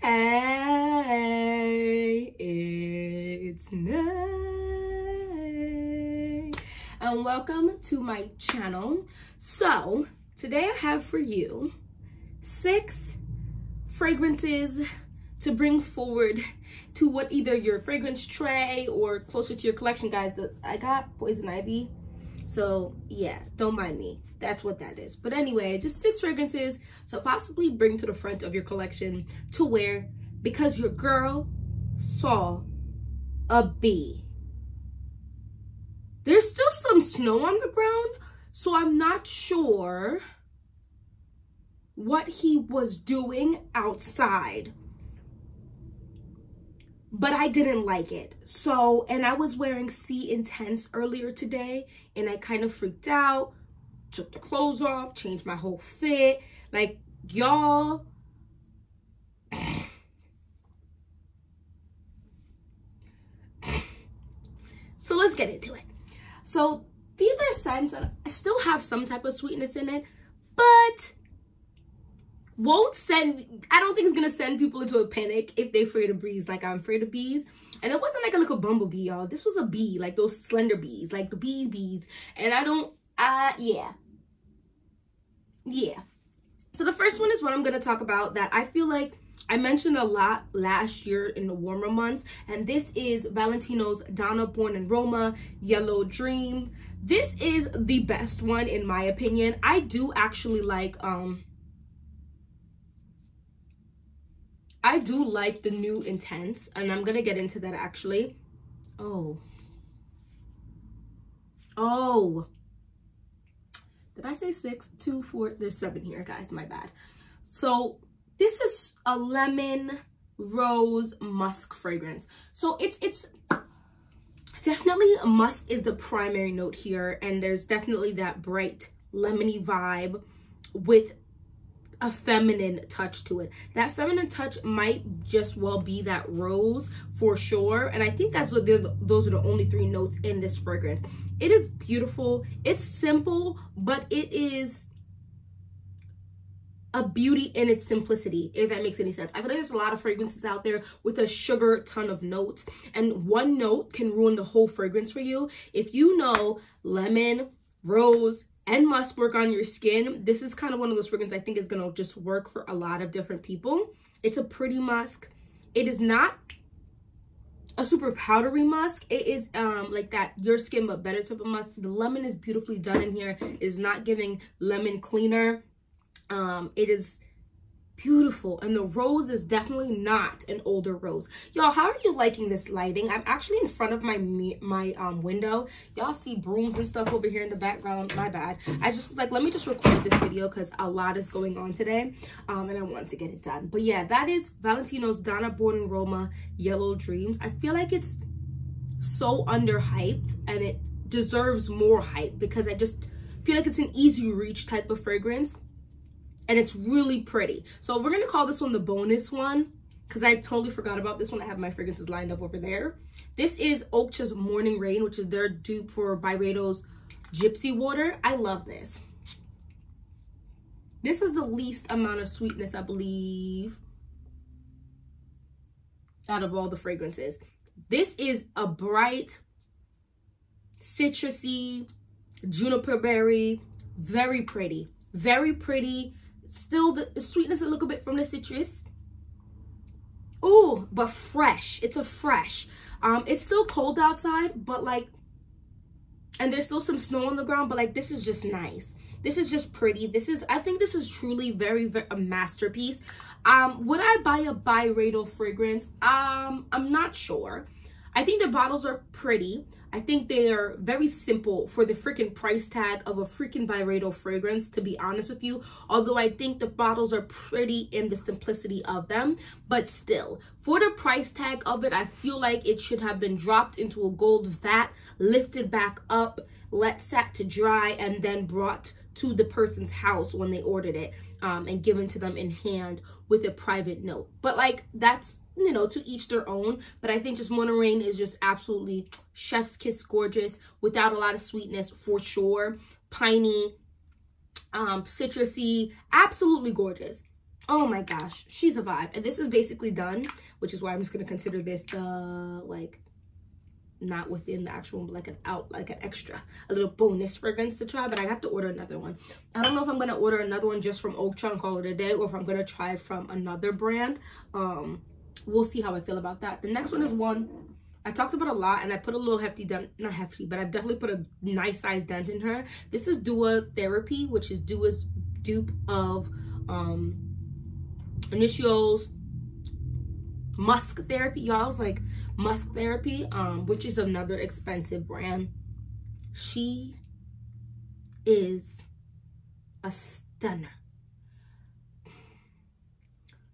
Hey, it's Nay. And welcome to my channel. So, today I have for you six fragrances to bring forward to what either your fragrance tray or closer to your collection, guys. I got Poison Ivy. So, yeah, don't mind me. That's what that is. But anyway, just six fragrances to possibly bring to the front of your collection to wear because your girl saw a bee. There's still some snow on the ground, so I'm not sure what he was doing outside. But I didn't like it. So, and I was wearing C Intense earlier today, and I kind of freaked out took the clothes off, changed my whole fit. Like, y'all. so let's get into it. So these are scents that still have some type of sweetness in it, but won't send, I don't think it's gonna send people into a panic if they're afraid of bees like I'm afraid of bees. And it wasn't like a little bumblebee, y'all. This was a bee, like those slender bees, like the bee bees. And I don't, uh, yeah, yeah. So the first one is what I'm going to talk about that I feel like I mentioned a lot last year in the warmer months, and this is Valentino's Donna Born in Roma Yellow Dream. This is the best one in my opinion. I do actually like, um, I do like the new Intense, and I'm going to get into that actually. Oh. Oh. Did I say six? Two, four, there's seven here, guys, my bad. So this is a lemon rose musk fragrance. So it's, it's definitely musk is the primary note here. And there's definitely that bright lemony vibe with a feminine touch to it. That feminine touch might just well be that rose for sure. And I think that's what those are the only three notes in this fragrance. It is beautiful. It's simple, but it is a beauty in its simplicity, if that makes any sense. I feel like there's a lot of fragrances out there with a sugar ton of notes, and one note can ruin the whole fragrance for you. If you know lemon, rose, and musk work on your skin, this is kind of one of those fragrances I think is going to just work for a lot of different people. It's a pretty musk. It is not a super powdery musk. It is um like that your skin but better type of musk. The lemon is beautifully done in here. It is not giving lemon cleaner. Um, it is beautiful and the rose is definitely not an older rose. Y'all how are you liking this lighting? I'm actually in front of my my um window. Y'all see brooms and stuff over here in the background? My bad. I just like let me just record this video because a lot is going on today um and i wanted to get it done. But yeah that is valentino's donna born in roma yellow dreams. I feel like it's so underhyped and it deserves more hype because i just feel like it's an easy reach type of fragrance and it's really pretty. So we're gonna call this one the bonus one because I totally forgot about this one. I have my fragrances lined up over there. This is Oakcha's Morning Rain, which is their dupe for Byredo's Gypsy Water. I love this. This is the least amount of sweetness, I believe, out of all the fragrances. This is a bright, citrusy, juniper berry, very pretty, very pretty Still the sweetness a little bit from the citrus. Oh, but fresh. It's a fresh. Um, it's still cold outside, but like, and there's still some snow on the ground, but like, this is just nice. This is just pretty. This is, I think this is truly very, very a masterpiece. Um, would I buy a Byredo fragrance? Um, I'm not sure. I think the bottles are pretty. I think they are very simple for the freaking price tag of a freaking Byredo fragrance, to be honest with you. Although I think the bottles are pretty in the simplicity of them, but still, for the price tag of it, I feel like it should have been dropped into a gold vat, lifted back up, let sat to dry, and then brought to the person's house when they ordered it um, and given to them in hand with a private note. But like, that's you know, to each their own. But I think just Rain is just absolutely chef's kiss gorgeous without a lot of sweetness for sure. Piney, um, citrusy, absolutely gorgeous. Oh my gosh, she's a vibe. And this is basically done, which is why I'm just gonna consider this the like not within the actual like an out like an extra a little bonus fragrance to try but i have to order another one i don't know if i'm gonna order another one just from oak and call it a day or if i'm gonna try from another brand um we'll see how i feel about that the next one is one I talked about a lot and I put a little hefty dent, not hefty, but I've definitely put a nice size dent in her. This is Dua Therapy, which is Dua's dupe of um, Initio's Musk Therapy. Y'all, I was like, Musk Therapy, um, which is another expensive brand. She is a stunner.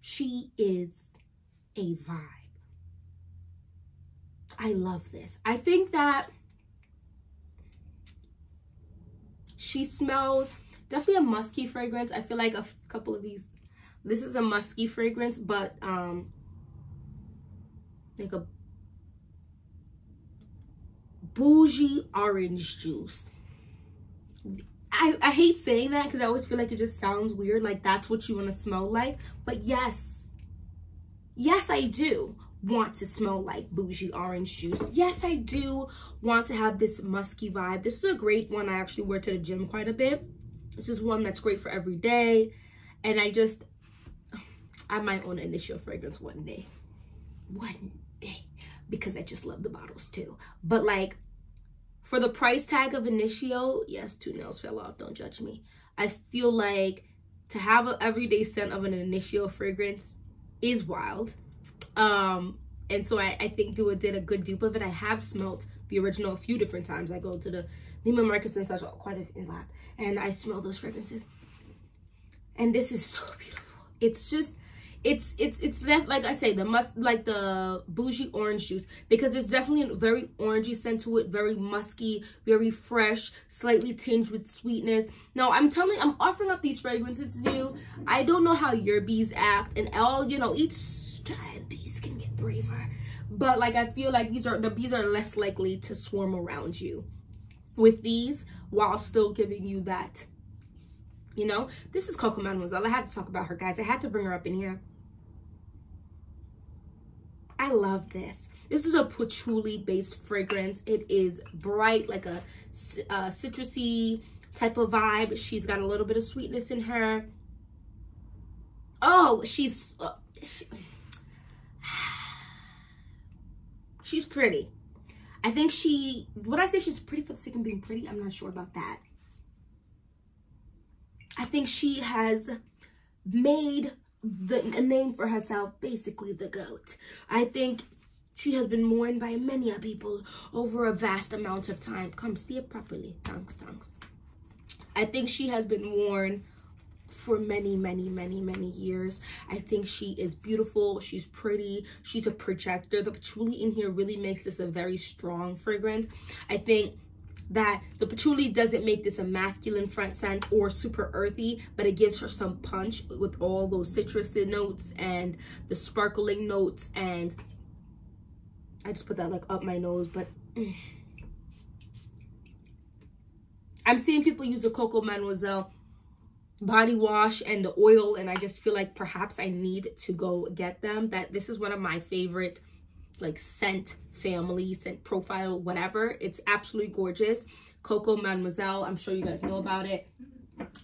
She is a vibe. I love this. I think that she smells definitely a musky fragrance. I feel like a couple of these, this is a musky fragrance, but um, like a bougie orange juice. I, I hate saying that because I always feel like it just sounds weird. Like that's what you want to smell like. But yes, yes, I do want to smell like bougie orange juice. Yes, I do want to have this musky vibe. This is a great one. I actually wear to the gym quite a bit. This is one that's great for every day. And I just, I might own an Initio fragrance one day. One day. Because I just love the bottles too. But like, for the price tag of Initio, yes, two nails fell off. Don't judge me. I feel like to have an everyday scent of an Initio fragrance is wild. Um, and so I, I think Dua did a good dupe of it. I have smelt the original a few different times. I go to the Neiman Marcus and such quite a lot. And I smell those fragrances. And this is so beautiful. It's just, it's it's it's like I say the must like the bougie orange juice because it's definitely a very orangey scent to it, very musky, very fresh, slightly tinged with sweetness. Now I'm telling, I'm offering up these fragrances to you. I don't know how your bees act, and all you know, each time bees can get braver, but like I feel like these are the bees are less likely to swarm around you with these while still giving you that you know? This is coco mademoiselle. I had to talk about her guys. I had to bring her up in here. I love this. This is a patchouli based fragrance. It is bright like a, a citrusy type of vibe. She's got a little bit of sweetness in her. Oh she's uh, she, she's pretty. I think she, would I say she's pretty for the sake of being pretty? I'm not sure about that. I think she has made the, a name for herself, basically the GOAT. I think she has been mourned by many people over a vast amount of time. Come, see it properly. Thanks, thanks. I think she has been worn for many, many, many, many years. I think she is beautiful. She's pretty. She's a projector. The patchouli in here really makes this a very strong fragrance. I think that the patchouli doesn't make this a masculine front scent or super earthy, but it gives her some punch with all those citrus notes and the sparkling notes. And I just put that like up my nose, but... Mm. I'm seeing people use the Coco Mademoiselle body wash and the oil and I just feel like perhaps I need to go get them that this is one of my favorite like scent family scent profile whatever. It's absolutely gorgeous. Coco Mademoiselle I'm sure you guys know about it.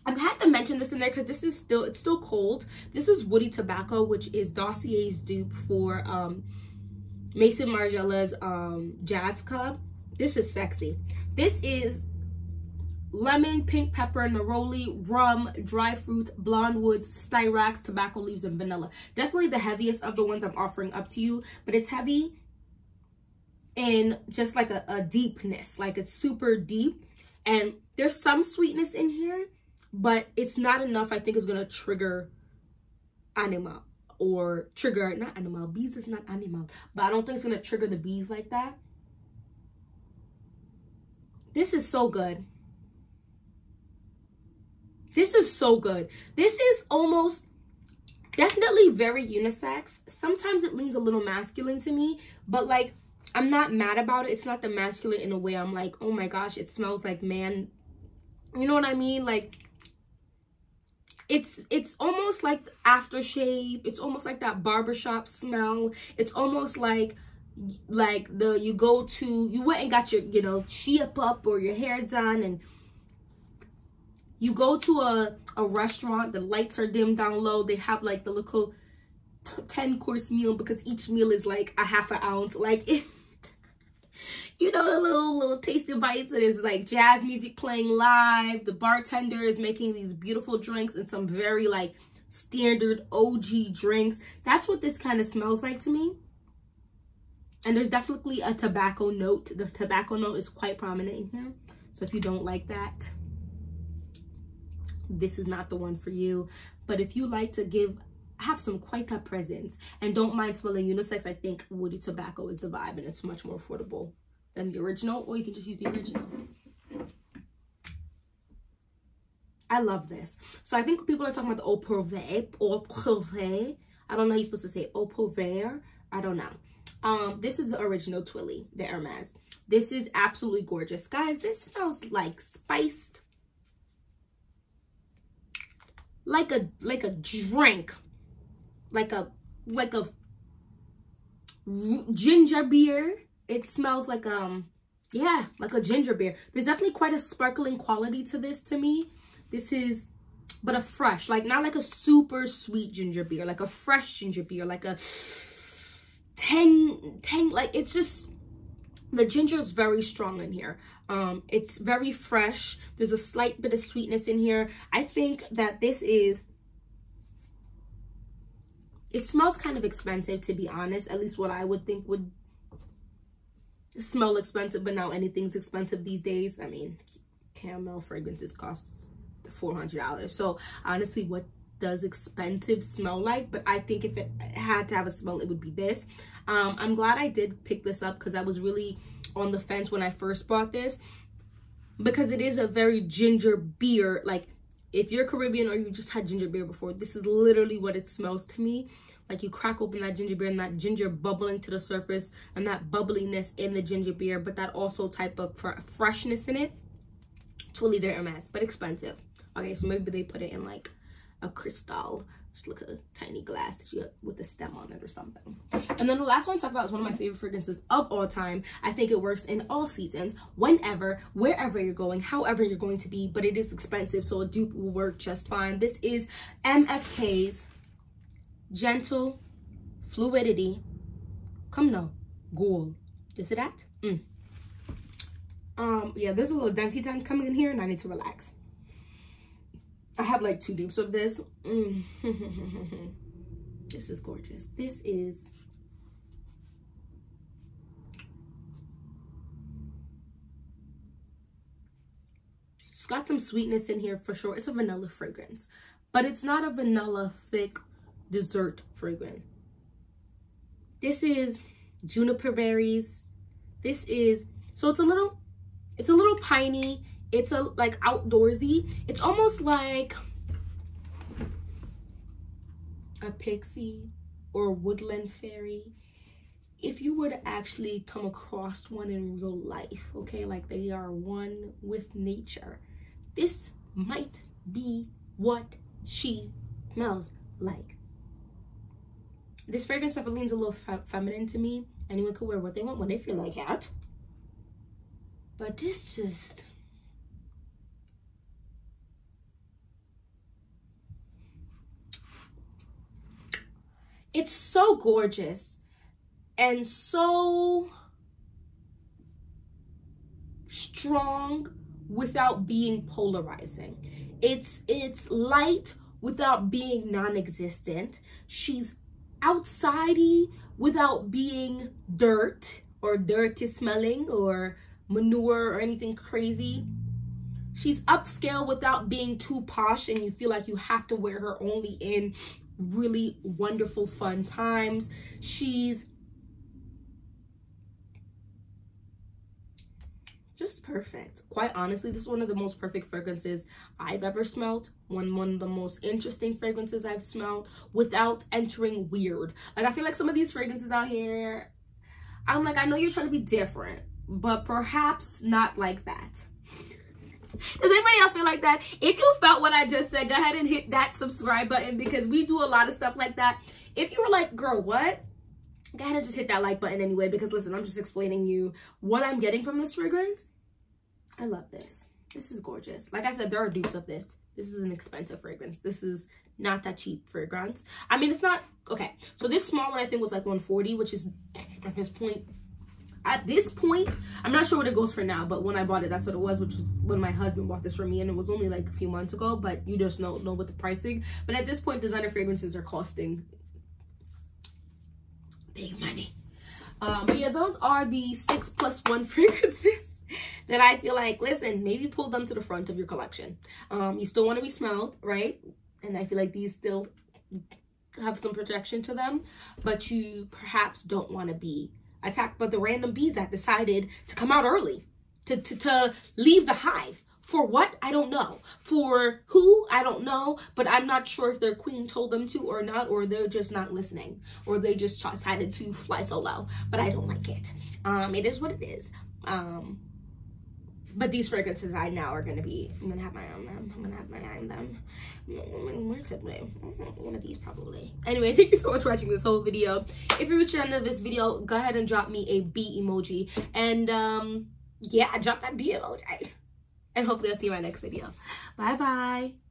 I had to mention this in there because this is still it's still cold. This is Woody Tobacco which is Dossier's dupe for um Maison Margiela's um Jazz Club this is sexy. This is lemon, pink pepper, neroli, rum, dry fruit, blonde woods, styrax, tobacco leaves, and vanilla. Definitely the heaviest of the ones I'm offering up to you, but it's heavy in just like a, a deepness, like it's super deep. And there's some sweetness in here, but it's not enough, I think, is going to trigger animal or trigger, not animal, bees is not animal, but I don't think it's going to trigger the bees like that. This is so good. This is so good. This is almost definitely very unisex. Sometimes it leans a little masculine to me, but like I'm not mad about it. It's not the masculine in a way I'm like, oh my gosh, it smells like man. You know what I mean? Like it's it's almost like aftershave it's almost like that barbershop smell it's almost like like the you go to you went and got your you know shape up or your hair done and you go to a a restaurant the lights are dimmed down low they have like the little 10 course meal because each meal is like a half an ounce. Like it you know the little little tasty bites and there's like jazz music playing live. The bartender is making these beautiful drinks and some very like standard og drinks. That's what this kind of smells like to me. And there's definitely a tobacco note. The tobacco note is quite prominent in here. So if you don't like that this is not the one for you. But if you like to give have some quite a presence and don't mind smelling unisex i think woody tobacco is the vibe and it's much more affordable than the original or you can just use the original. I love this. So i think people are talking about the eau Poivrée i don't know how you're supposed to say eau Poivrée i don't know. Um this is the original Twilly d'Hermès. This is absolutely gorgeous. Guys this smells like spiced like a like a drink. Like a like a ginger beer. It smells like um yeah like a ginger beer. There's definitely quite a sparkling quality to this to me. This is but a fresh like not like a super sweet ginger beer like a fresh ginger beer like a 10 10 like it's just the ginger is very strong in here um it's very fresh. There's a slight bit of sweetness in here. I think that this is it smells kind of expensive to be honest. At least what i would think would smell expensive but now anything's expensive these days. I mean caramel fragrances cost 400 dollars. So honestly what does expensive smell like? But i think if it had to have a smell it would be this. Um i'm glad i did pick this up because i was really on the fence when i first bought this because it is a very ginger beer. Like if you're caribbean or you just had ginger beer before this is literally what it smells to me. Like you crack open that ginger beer and that ginger bubbling to the surface and that bubbliness in the ginger beer but that also type of fr freshness in it Twilly d'Hermès but expensive. Okay so maybe they put it in like a crystal just look at a tiny glass that you with a stem on it or something. And then the last one i talk about is one of my favorite fragrances of all time. I think it works in all seasons whenever wherever you're going however you're going to be but it is expensive so a dupe will work just fine. This is mfk's gentle fluidity come no ghoul. Is it that? Mm. um yeah there's a little denty dent coming in here and i need to relax I have like two dupes of this. Mm. this is gorgeous. This is It's got some sweetness in here for sure. It's a vanilla fragrance, but it's not a vanilla thick dessert fragrance. This is juniper berries. This is, so it's a little, it's a little piney it's a like outdoorsy. It's almost like a pixie or a woodland fairy. If you were to actually come across one in real life okay like they are one with nature this might be what she smells like. This fragrance definitely leans a little fe feminine to me. Anyone could wear what they want when they feel like it but this just it's so gorgeous and so strong without being polarizing. It's it's light without being non-existent. She's outsidey without being dirt or dirty smelling or manure or anything crazy. She's upscale without being too posh and you feel like you have to wear her only in really wonderful, fun times. She's just perfect. Quite honestly, this is one of the most perfect fragrances I've ever smelled. One, one of the most interesting fragrances I've smelled without entering weird. Like, I feel like some of these fragrances out here, I'm like, I know you're trying to be different, but perhaps not like that. Does anybody else feel like that? If you felt what I just said, go ahead and hit that subscribe button because we do a lot of stuff like that. If you were like, girl, what? Go ahead and just hit that like button anyway because listen, I'm just explaining you what I'm getting from this fragrance. I love this. This is gorgeous. Like I said, there are dupes of this. This is an expensive fragrance. This is not that cheap fragrance. I mean, it's not, okay. So this small one I think was like 140, which is at this point at this point, I'm not sure what it goes for now, but when I bought it, that's what it was, which was when my husband bought this for me, and it was only like a few months ago, but you just know know what the pricing. But at this point, designer fragrances are costing big money. Um, but yeah, those are the six plus one fragrances that I feel like, listen, maybe pull them to the front of your collection. Um, you still want to be smelled, right? And I feel like these still have some protection to them, but you perhaps don't want to be attacked by the random bees that decided to come out early, to, to, to leave the hive. For what? I don't know. For who? I don't know. But I'm not sure if their queen told them to or not, or they're just not listening, or they just decided to fly solo. But I don't like it. Um, it is what it is. Um, but these fragrances I now are gonna be. I'm gonna have my eye on them. I'm gonna have my eye on them. Where's it? One of these probably. Anyway, thank you so much for watching this whole video. If you reached the end of this video, go ahead and drop me a B emoji. And um, yeah, drop that B emoji. And hopefully I'll see you in my next video. Bye bye.